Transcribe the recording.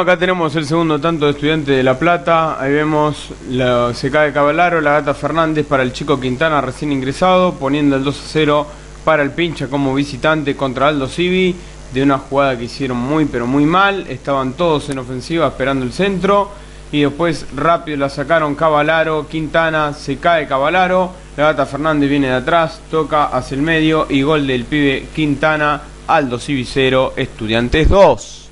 Acá tenemos el segundo tanto de Estudiante de La Plata. Ahí vemos, la, se cae Cabalaro, la gata Fernández para el chico Quintana recién ingresado, poniendo el 2 a 0 para el pincha como visitante contra Aldo Civi, de una jugada que hicieron muy pero muy mal. Estaban todos en ofensiva esperando el centro. Y después rápido la sacaron Cabalaro, Quintana, se cae Cabalaro, la gata Fernández viene de atrás, toca hacia el medio y gol del pibe Quintana, Aldo Civi 0, Estudiantes 2.